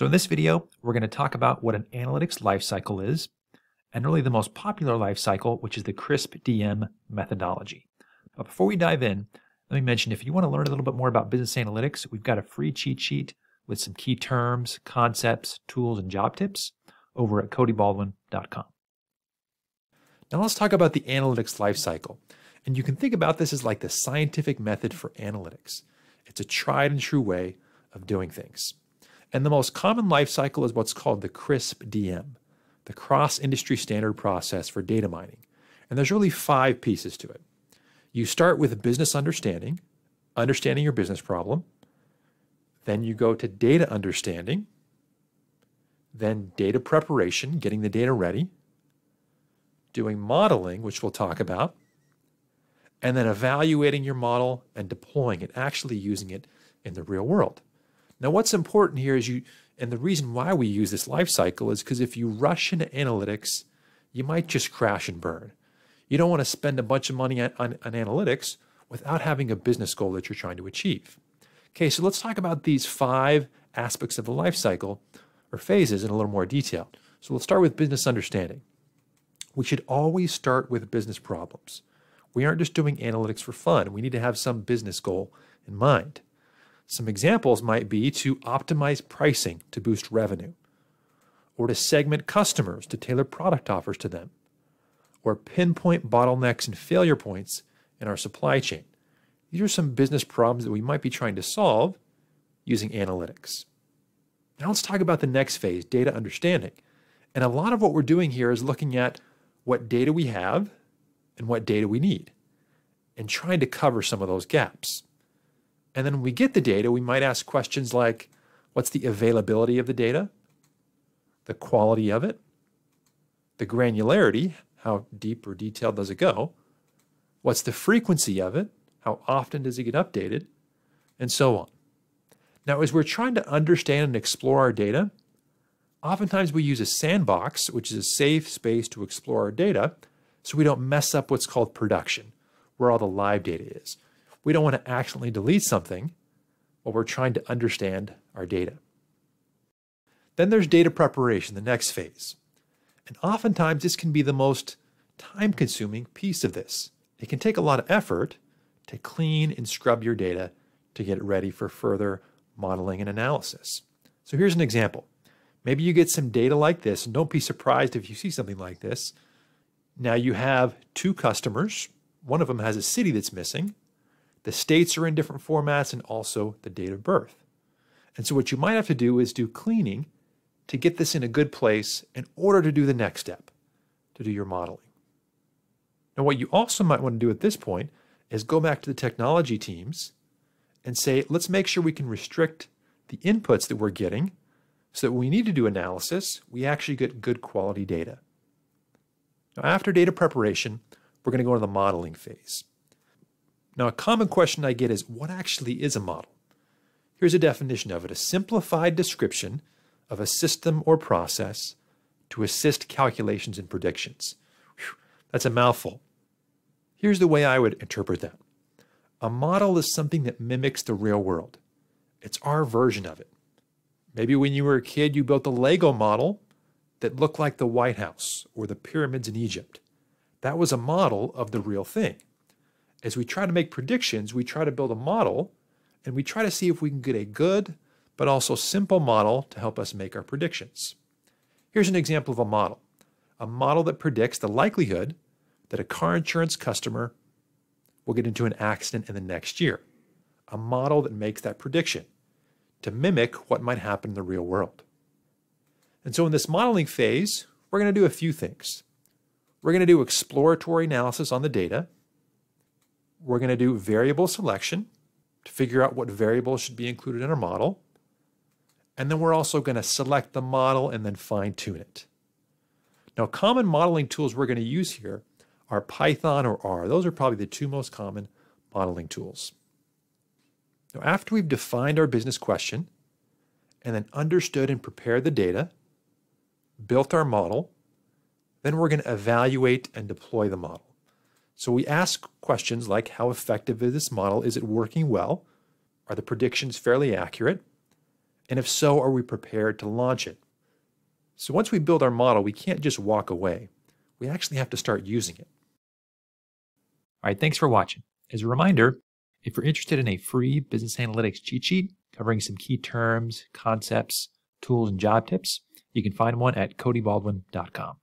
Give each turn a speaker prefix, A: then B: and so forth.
A: So in this video, we're going to talk about what an analytics lifecycle is, and really the most popular lifecycle, which is the CRISP-DM methodology. But before we dive in, let me mention if you want to learn a little bit more about business analytics, we've got a free cheat sheet with some key terms, concepts, tools, and job tips over at codybaldwin.com. Now let's talk about the analytics lifecycle. And you can think about this as like the scientific method for analytics. It's a tried and true way of doing things. And the most common life cycle is what's called the CRISP DM, the cross industry standard process for data mining. And there's really five pieces to it. You start with business understanding, understanding your business problem. Then you go to data understanding, then data preparation, getting the data ready, doing modeling, which we'll talk about, and then evaluating your model and deploying it, actually using it in the real world. Now, what's important here is you, and the reason why we use this life cycle is because if you rush into analytics, you might just crash and burn. You don't want to spend a bunch of money on, on, on analytics without having a business goal that you're trying to achieve. Okay, so let's talk about these five aspects of the life cycle or phases in a little more detail. So let's start with business understanding. We should always start with business problems. We aren't just doing analytics for fun. We need to have some business goal in mind. Some examples might be to optimize pricing to boost revenue, or to segment customers to tailor product offers to them, or pinpoint bottlenecks and failure points in our supply chain. These are some business problems that we might be trying to solve using analytics. Now let's talk about the next phase, data understanding. And a lot of what we're doing here is looking at what data we have and what data we need and trying to cover some of those gaps. And then when we get the data, we might ask questions like what's the availability of the data, the quality of it, the granularity, how deep or detailed does it go, what's the frequency of it, how often does it get updated, and so on. Now, as we're trying to understand and explore our data, oftentimes we use a sandbox, which is a safe space to explore our data, so we don't mess up what's called production, where all the live data is. We don't want to accidentally delete something while we're trying to understand our data. Then there's data preparation, the next phase. And oftentimes this can be the most time consuming piece of this. It can take a lot of effort to clean and scrub your data to get it ready for further modeling and analysis. So here's an example. Maybe you get some data like this, and don't be surprised if you see something like this. Now you have two customers. One of them has a city that's missing. The states are in different formats and also the date of birth. And so what you might have to do is do cleaning to get this in a good place in order to do the next step, to do your modeling. Now, what you also might want to do at this point is go back to the technology teams and say, let's make sure we can restrict the inputs that we're getting so that when we need to do analysis, we actually get good quality data. Now, after data preparation, we're going to go to the modeling phase. Now, a common question I get is what actually is a model? Here's a definition of it a simplified description of a system or process to assist calculations and predictions. Whew, that's a mouthful. Here's the way I would interpret that a model is something that mimics the real world, it's our version of it. Maybe when you were a kid, you built a Lego model that looked like the White House or the pyramids in Egypt. That was a model of the real thing. As we try to make predictions, we try to build a model and we try to see if we can get a good but also simple model to help us make our predictions. Here's an example of a model a model that predicts the likelihood that a car insurance customer will get into an accident in the next year. A model that makes that prediction to mimic what might happen in the real world. And so in this modeling phase, we're going to do a few things. We're going to do exploratory analysis on the data. We're going to do variable selection to figure out what variables should be included in our model. And then we're also going to select the model and then fine tune it. Now, common modeling tools we're going to use here are Python or R. Those are probably the two most common modeling tools. Now, after we've defined our business question and then understood and prepared the data, built our model, then we're going to evaluate and deploy the model. So we ask questions like how effective is this model? Is it working well? Are the predictions fairly accurate?
B: And if so, are we prepared to launch it? So once we build our model, we can't just walk away. We actually have to start using it.
A: All right, thanks for watching. As a reminder, if you're interested in a free business analytics cheat sheet covering some key terms, concepts, tools, and job tips, you can find one at codybaldwin.com.